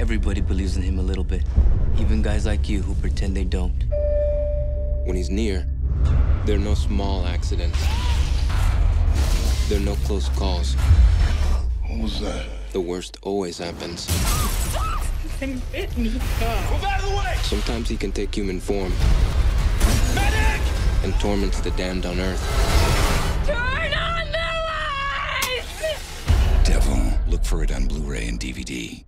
Everybody believes in him a little bit. Even guys like you who pretend they don't. When he's near, there are no small accidents. There are no close calls. What was that? The worst always happens. Something bit me. Move out of the way! Sometimes he can take human form Medic! and torments the damned on earth. Turn on the lights! Devil. Look for it on Blu ray and DVD.